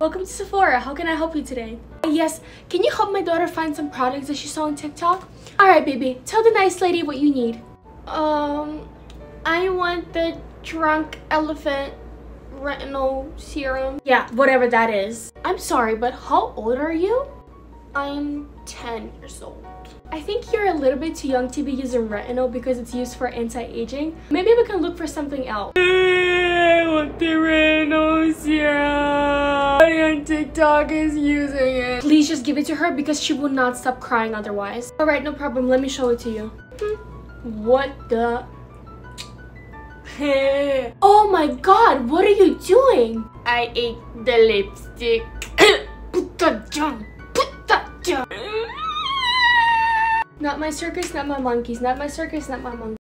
Welcome to Sephora. How can I help you today? Yes, can you help my daughter find some products that she saw on TikTok? Alright, baby. Tell the nice lady what you need. Um, I want the drunk elephant retinol serum. Yeah, whatever that is. I'm sorry, but how old are you? I'm 10 years old. I think you're a little bit too young to be using retinol because it's used for anti-aging. Maybe we can look for something else. I want the retinol serum. TikTok is using it. Please just give it to her because she will not stop crying otherwise. Alright, no problem. Let me show it to you. What the... oh my god, what are you doing? I ate the lipstick. Put that down. Put that down. Not my circus, not my monkeys. Not my circus, not my monkeys.